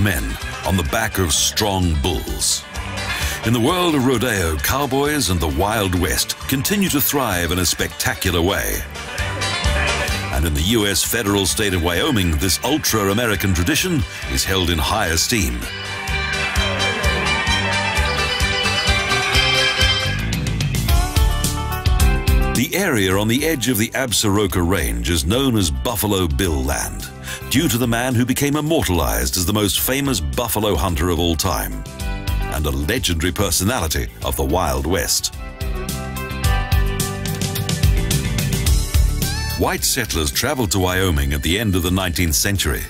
men on the back of strong bulls. In the world of rodeo, cowboys and the Wild West continue to thrive in a spectacular way. And in the U.S. federal state of Wyoming, this ultra American tradition is held in high esteem. The area on the edge of the Absaroka Range is known as Buffalo Bill Land, due to the man who became immortalized as the most famous buffalo hunter of all time, and a legendary personality of the Wild West. White settlers traveled to Wyoming at the end of the 19th century.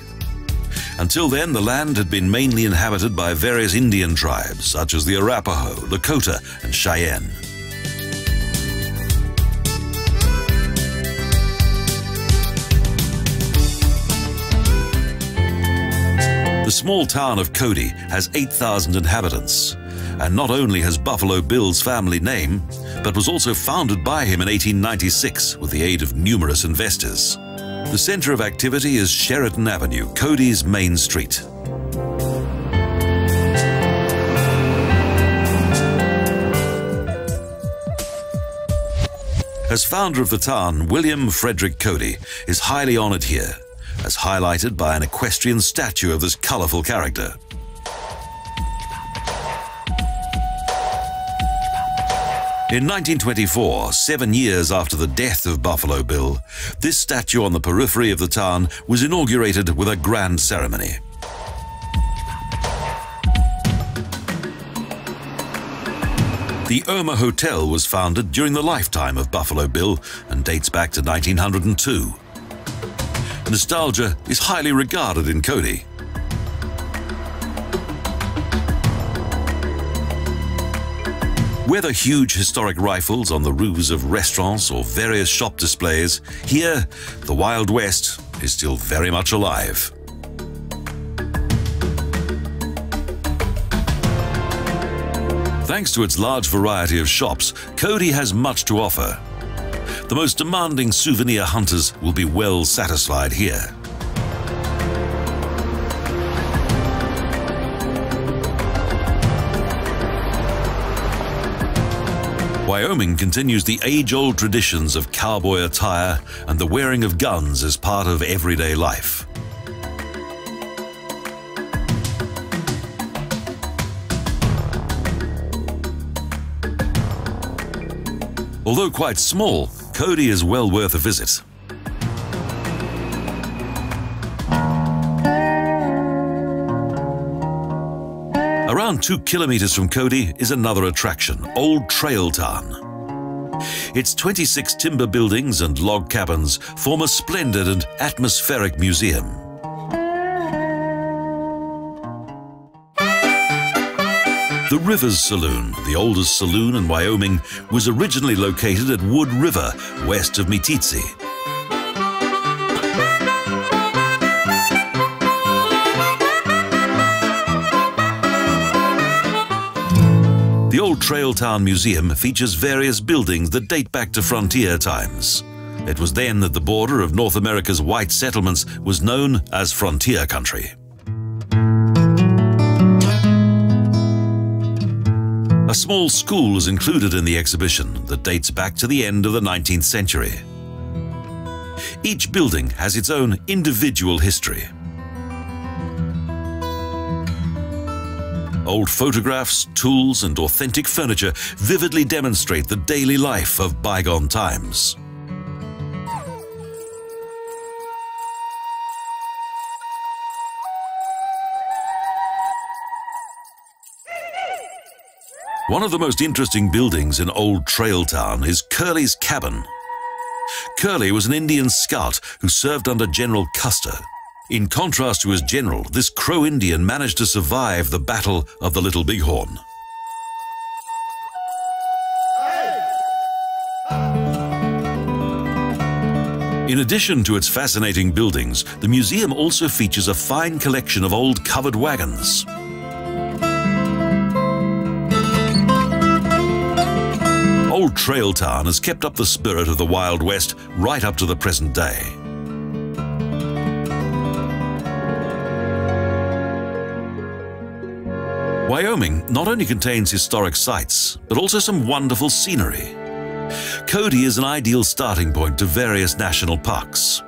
Until then, the land had been mainly inhabited by various Indian tribes, such as the Arapaho, Lakota, and Cheyenne. The small town of Cody has 8,000 inhabitants. And not only has Buffalo Bill's family name, but was also founded by him in 1896 with the aid of numerous investors. The center of activity is Sheridan Avenue, Cody's main street. As founder of the town, William Frederick Cody is highly honored here as highlighted by an equestrian statue of this colorful character. In 1924, seven years after the death of Buffalo Bill, this statue on the periphery of the town was inaugurated with a grand ceremony. The Irma Hotel was founded during the lifetime of Buffalo Bill and dates back to 1902. Nostalgia is highly regarded in Cody. Whether huge historic rifles on the roofs of restaurants or various shop displays, here, the Wild West is still very much alive. Thanks to its large variety of shops, Cody has much to offer the most demanding souvenir hunters will be well satisfied here. Wyoming continues the age-old traditions of cowboy attire and the wearing of guns as part of everyday life. Although quite small, Cody is well worth a visit. Around two kilometers from Cody is another attraction, Old Trail Town. Its 26 timber buildings and log cabins form a splendid and atmospheric museum. The Rivers Saloon, the oldest saloon in Wyoming, was originally located at Wood River, west of Meeteetse. The Old Trail Town Museum features various buildings that date back to frontier times. It was then that the border of North America's white settlements was known as frontier country. A small school is included in the exhibition that dates back to the end of the 19th century. Each building has its own individual history. Old photographs, tools and authentic furniture vividly demonstrate the daily life of bygone times. One of the most interesting buildings in Old Trail Town is Curly's Cabin. Curly was an Indian scout who served under General Custer. In contrast to his general, this Crow Indian managed to survive the Battle of the Little Bighorn. In addition to its fascinating buildings, the museum also features a fine collection of old covered wagons. Trail Town has kept up the spirit of the Wild West right up to the present day. Wyoming not only contains historic sites, but also some wonderful scenery. Cody is an ideal starting point to various national parks.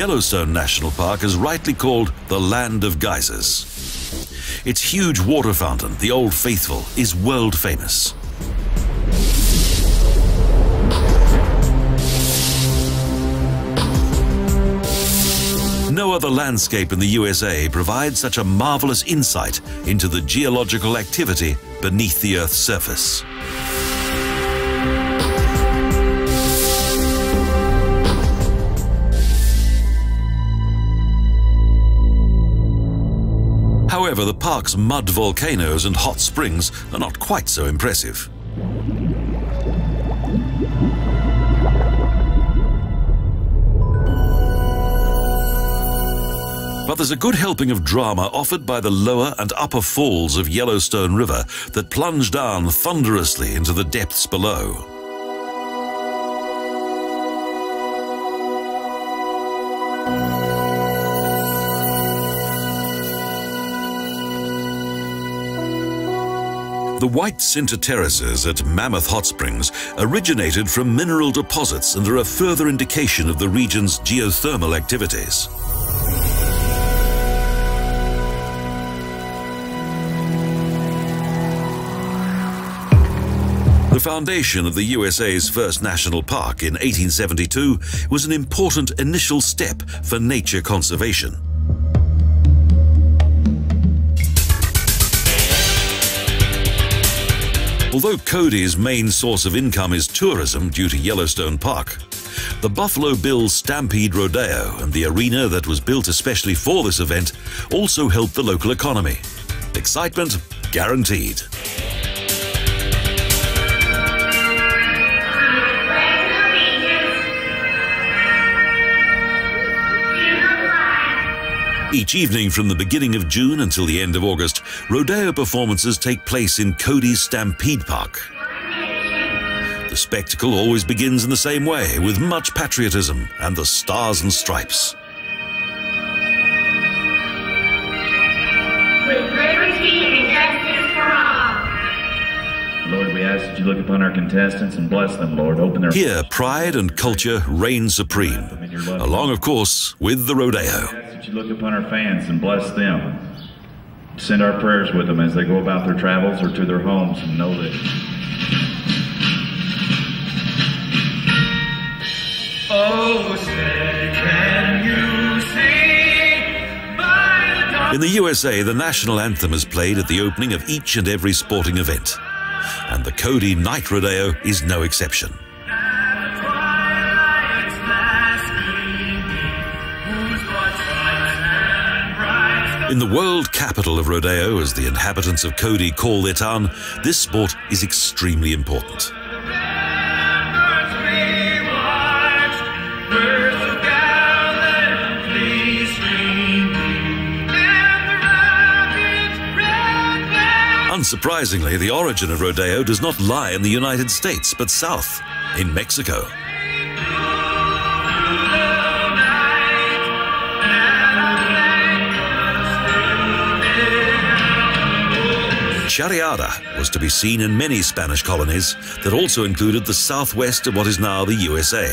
Yellowstone National Park is rightly called the Land of Geysers. Its huge water fountain, the Old Faithful, is world famous. No other landscape in the USA provides such a marvelous insight into the geological activity beneath the Earth's surface. However, the park's mud volcanoes and hot springs are not quite so impressive. But there's a good helping of drama offered by the lower and upper falls of Yellowstone River that plunge down thunderously into the depths below. The white sinter terraces at Mammoth Hot Springs originated from mineral deposits and are a further indication of the region's geothermal activities. The foundation of the USA's first national park in 1872 was an important initial step for nature conservation. Although Cody's main source of income is tourism due to Yellowstone Park, the Buffalo Bills Stampede Rodeo and the arena that was built especially for this event also helped the local economy. Excitement guaranteed. Each evening from the beginning of June until the end of August, rodeo performances take place in Cody's Stampede Park. The spectacle always begins in the same way, with much patriotism and the stars and stripes. Ask that you look upon our contestants and bless them, Lord. Open their Here, pride and culture reign supreme, along, of course, with the rodeo. Ask that you look upon our fans and bless them. Send our prayers with them as they go about their travels or to their homes and know that. Oh, say, can you see by the dawn's In the USA, the national anthem is played at the opening of each and every sporting event. And the Cody Night Rodeo is no exception. In the world capital of rodeo, as the inhabitants of Cody call their town, this sport is extremely important. Unsurprisingly, the origin of rodeo does not lie in the United States, but south, in Mexico. Charreada was to be seen in many Spanish colonies that also included the southwest of what is now the USA.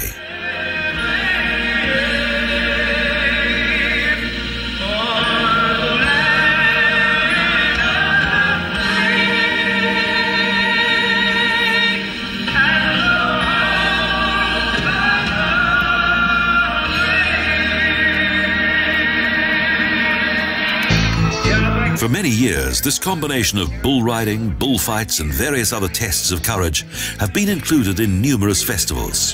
For many years, this combination of bull riding, bullfights, and various other tests of courage have been included in numerous festivals.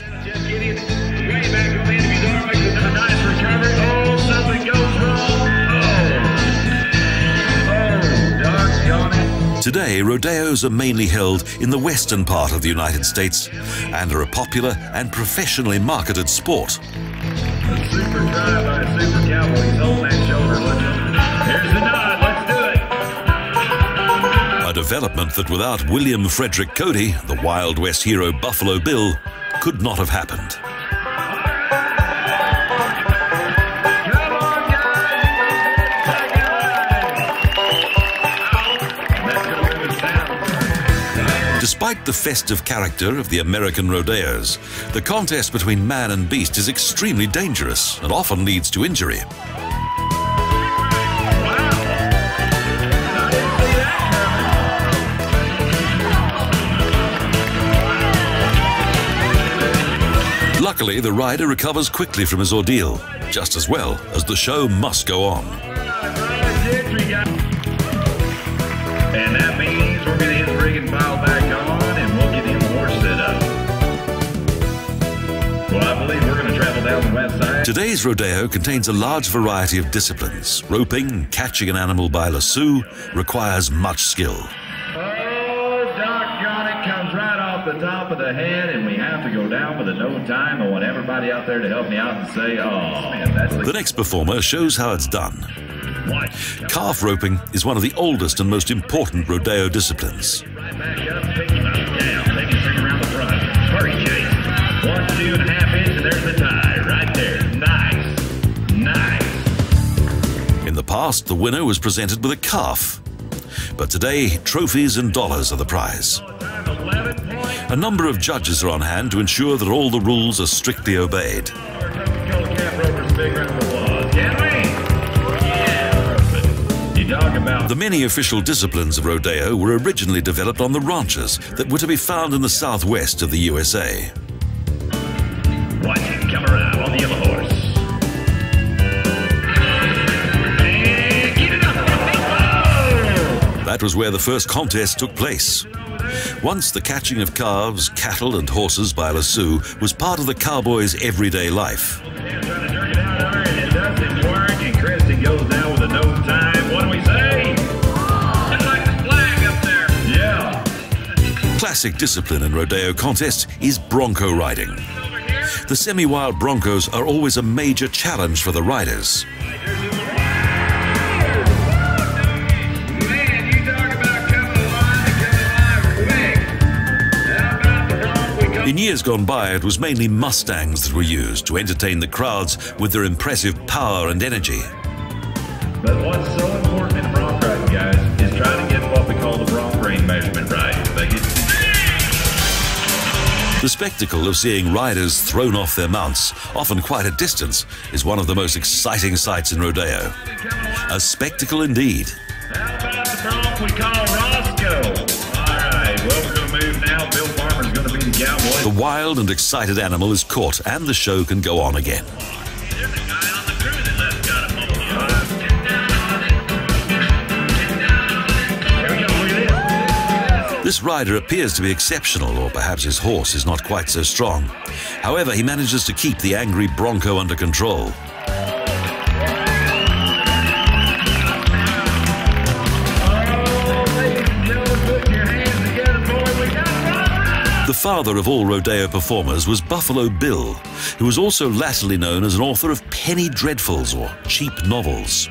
Today, rodeos are mainly held in the western part of the United States and are a popular and professionally marketed sport. development that without William Frederick Cody, the Wild West hero Buffalo Bill, could not have happened. Despite the festive character of the American rodeos, the contest between man and beast is extremely dangerous and often leads to injury. Luckily, the rider recovers quickly from his ordeal, just as well as the show must go on. And that means we're going to hit the rigging pile back on and we'll get him horse set up. Well, I believe we're going to travel down the west side. Today's rodeo contains a large variety of disciplines. Roping catching an animal by lasso requires much skill. The top of the head, and we have to go down with a no time. I want everybody out there to help me out and say, oh, man, that's The next performer shows how it's done. Calf roping is one of the oldest and most important rodeo disciplines. Right back up, pick him up, down, take his string around the front. Hurry, Chase. One, two and a half inch, and there's the tie, right there. Nice. Nice. In the past, the winner was presented with a calf. But today, trophies and dollars are the prize. Time 11 point. A number of judges are on hand to ensure that all the rules are strictly obeyed. The many official disciplines of rodeo were originally developed on the ranches that were to be found in the southwest of the USA. That was where the first contest took place. Once the catching of calves, cattle, and horses by lasso was part of the cowboy's everyday life. Classic discipline in rodeo contests is bronco riding. The semi wild broncos are always a major challenge for the riders. In years gone by, it was mainly Mustangs that were used to entertain the crowds with their impressive power and energy. But what's so important in bronc riding, guys, is trying to get what we call the bronc brain measurement right. The spectacle of seeing riders thrown off their mounts, often quite a distance, is one of the most exciting sights in rodeo. A spectacle indeed. How about the bronc we call Roscoe? The wild and excited animal is caught, and the show can go on again. This rider appears to be exceptional, or perhaps his horse is not quite so strong. However, he manages to keep the angry bronco under control. The father of all rodeo performers was Buffalo Bill, who was also latterly known as an author of penny dreadfuls or cheap novels.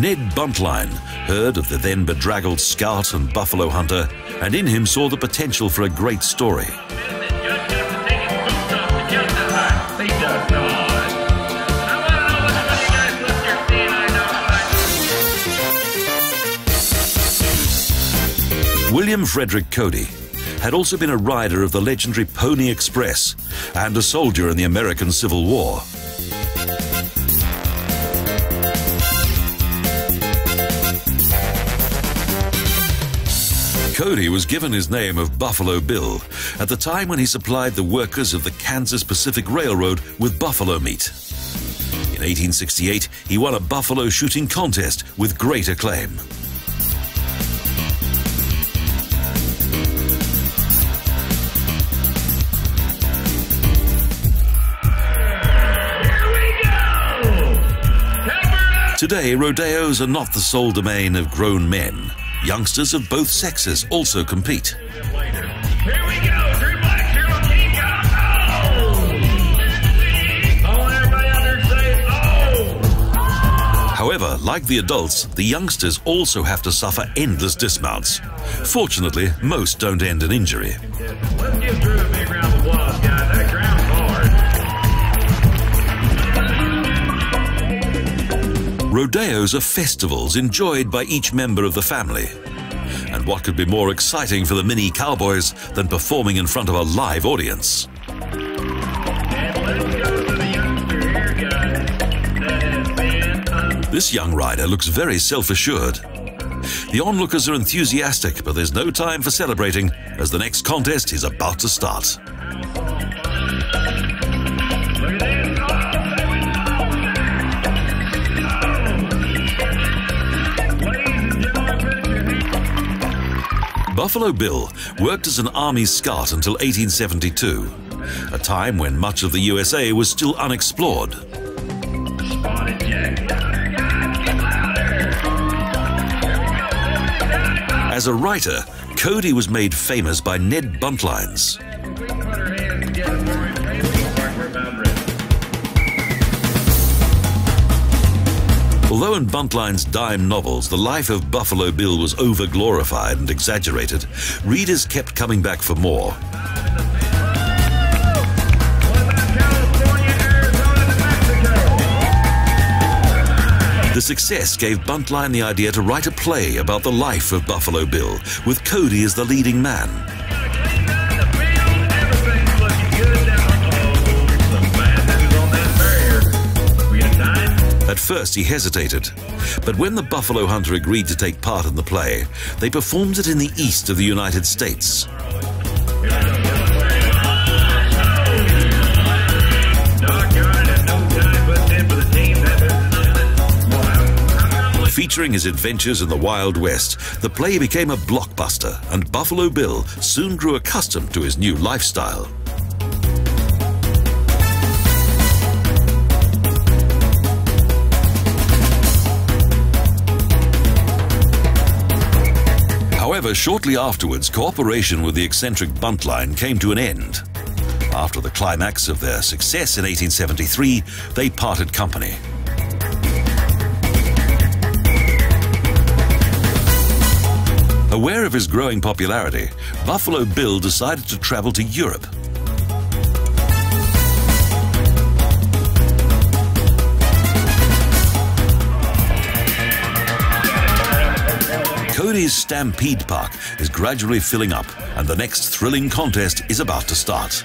Ned Buntline heard of the then bedraggled scout and buffalo hunter, and in him saw the potential for a great story. William Frederick Cody had also been a rider of the legendary Pony Express and a soldier in the American Civil War. Cody was given his name of Buffalo Bill at the time when he supplied the workers of the Kansas Pacific Railroad with buffalo meat. In 1868, he won a buffalo shooting contest with great acclaim. Today, rodeos are not the sole domain of grown men. Youngsters of both sexes also compete. However, like the adults, the youngsters also have to suffer endless dismounts. Fortunately, most don't end in injury. Rodeos are festivals enjoyed by each member of the family. And what could be more exciting for the mini cowboys than performing in front of a live audience? This young rider looks very self assured. The onlookers are enthusiastic, but there's no time for celebrating as the next contest is about to start. Buffalo Bill worked as an Army scout until 1872, a time when much of the USA was still unexplored. As a writer, Cody was made famous by Ned Buntlines. Although in Buntline's dime novels the life of Buffalo Bill was over-glorified and exaggerated, readers kept coming back for more. The success gave Buntline the idea to write a play about the life of Buffalo Bill, with Cody as the leading man. First, he hesitated, but when the buffalo hunter agreed to take part in the play, they performed it in the east of the United States. Featuring his adventures in the Wild West, the play became a blockbuster, and Buffalo Bill soon grew accustomed to his new lifestyle. However, shortly afterwards, cooperation with the eccentric Buntline came to an end. After the climax of their success in 1873, they parted company. Aware of his growing popularity, Buffalo Bill decided to travel to Europe. Cody's Stampede Park is gradually filling up, and the next thrilling contest is about to start.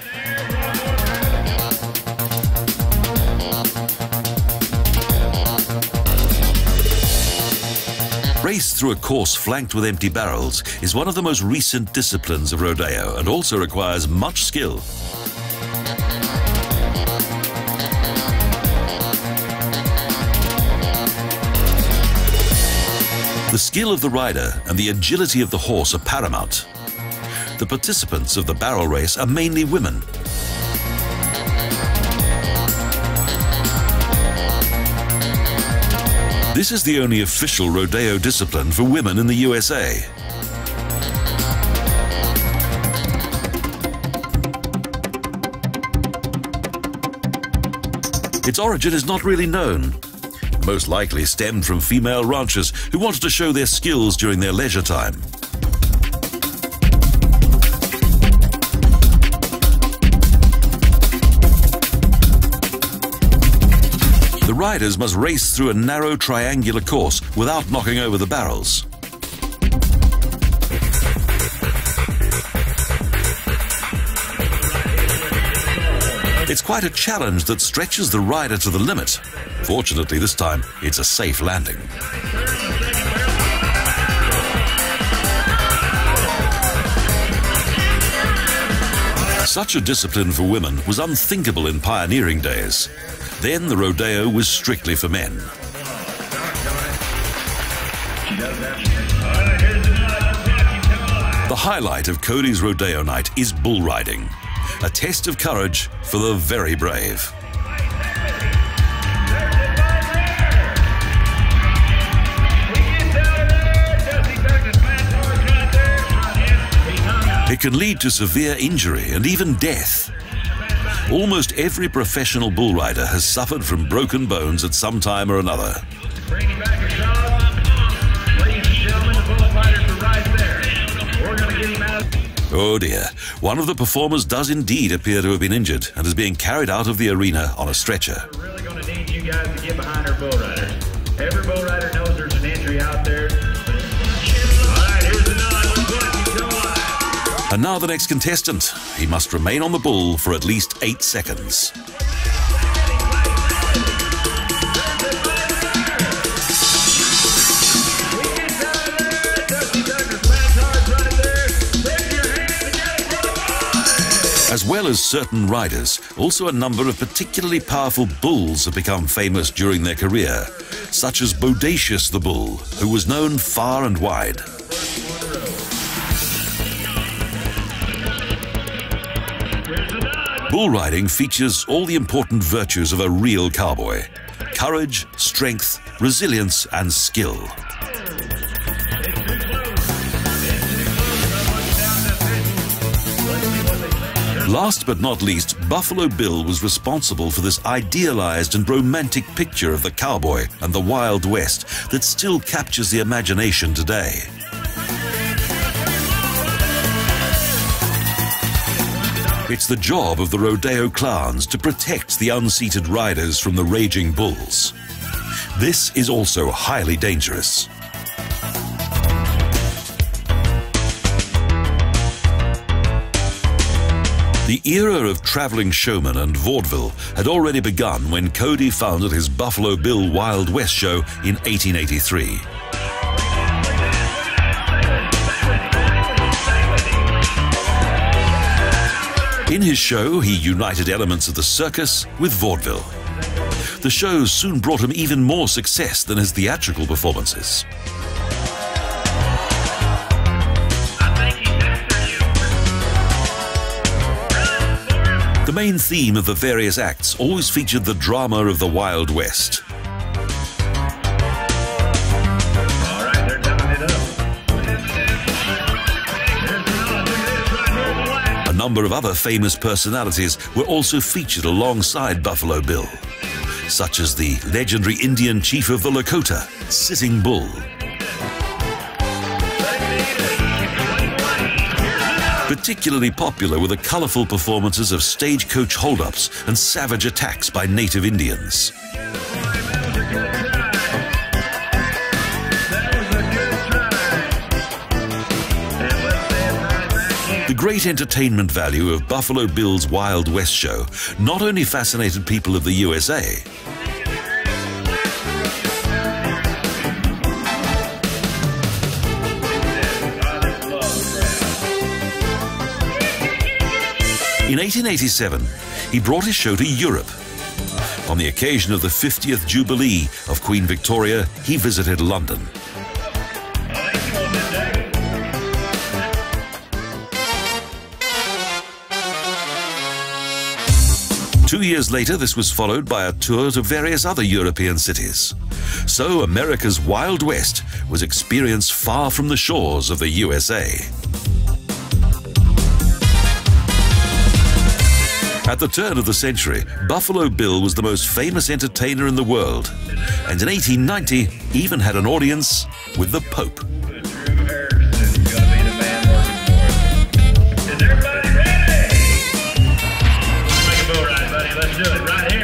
Race through a course flanked with empty barrels is one of the most recent disciplines of rodeo and also requires much skill. The skill of the rider and the agility of the horse are paramount. The participants of the barrel race are mainly women. This is the only official rodeo discipline for women in the USA. Its origin is not really known. Most likely stemmed from female ranchers who wanted to show their skills during their leisure time. The riders must race through a narrow triangular course without knocking over the barrels. It's quite a challenge that stretches the rider to the limit. Fortunately, this time, it's a safe landing. Such a discipline for women was unthinkable in pioneering days. Then the rodeo was strictly for men. The highlight of Cody's rodeo night is bull riding, a test of courage for the very brave. It can lead to severe injury and even death. Almost every professional bull rider has suffered from broken bones at some time or another. Oh dear, one of the performers does indeed appear to have been injured and is being carried out of the arena on a stretcher. We're really going to need you guys to get behind our bull rider. Every bull rider knows there's an injury out there. All right, here's another. Let's watch it. And now the next contestant. He must remain on the bull for at least eight seconds. Well as certain riders, also a number of particularly powerful bulls have become famous during their career, such as Bodacious the Bull, who was known far and wide. Bull riding features all the important virtues of a real cowboy courage, strength, resilience, and skill. Last but not least, Buffalo Bill was responsible for this idealized and romantic picture of the cowboy and the Wild West that still captures the imagination today. It's the job of the rodeo clowns to protect the unseated riders from the raging bulls. This is also highly dangerous. The era of traveling showmen and vaudeville had already begun when Cody founded his Buffalo Bill Wild West show in 1883. In his show, he united elements of the circus with vaudeville. The shows soon brought him even more success than his theatrical performances. The main theme of the various acts always featured the drama of the Wild West. A number of other famous personalities were also featured alongside Buffalo Bill, such as the legendary Indian chief of the Lakota, Sitting Bull. Particularly popular were the colorful performances of stagecoach holdups and savage attacks by native Indians. The great entertainment value of Buffalo Bill's Wild West show not only fascinated people of the USA, In 1887, he brought his show to Europe. On the occasion of the 50th Jubilee of Queen Victoria, he visited London. Two years later, this was followed by a tour to various other European cities. So, America's Wild West was experienced far from the shores of the USA. At the turn of the century, Buffalo Bill was the most famous entertainer in the world, and in 1890 even had an audience with the Pope.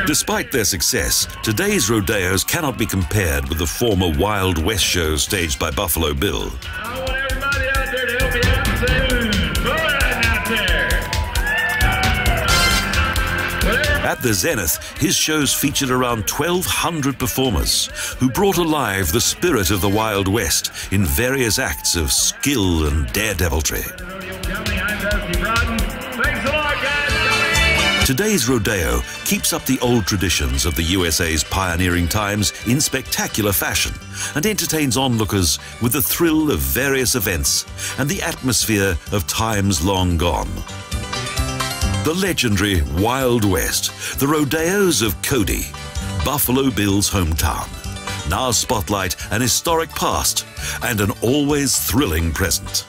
Despite their success, today's rodeos cannot be compared with the former Wild West shows staged by Buffalo Bill. At the zenith, his shows featured around 1,200 performers who brought alive the spirit of the Wild West in various acts of skill and daredeviltry. Today's rodeo keeps up the old traditions of the USA's pioneering times in spectacular fashion and entertains onlookers with the thrill of various events and the atmosphere of times long gone. The legendary Wild West, the rodeos of Cody, Buffalo Bill's hometown. Now spotlight an historic past and an always thrilling present.